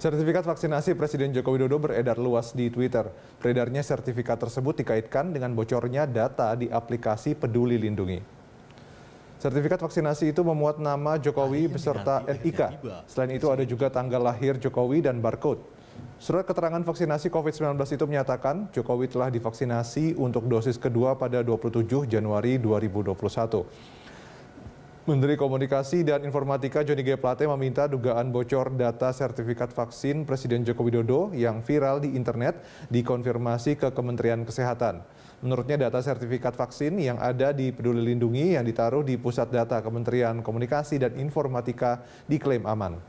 Sertifikat vaksinasi Presiden Joko Widodo beredar luas di Twitter. Beredarnya sertifikat tersebut dikaitkan dengan bocornya data di aplikasi Peduli Lindungi. Sertifikat vaksinasi itu memuat nama Jokowi beserta NIK. Selain itu ada juga tanggal lahir Jokowi dan barcode. Surat keterangan vaksinasi COVID-19 itu menyatakan Jokowi telah divaksinasi untuk dosis kedua pada 27 Januari 2021. Menteri Komunikasi dan Informatika Johnny G. Plate meminta dugaan bocor data sertifikat vaksin Presiden Joko Widodo yang viral di internet dikonfirmasi ke Kementerian Kesehatan. Menurutnya data sertifikat vaksin yang ada di Peduli Lindungi yang ditaruh di Pusat Data Kementerian Komunikasi dan Informatika diklaim aman.